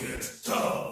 get tough.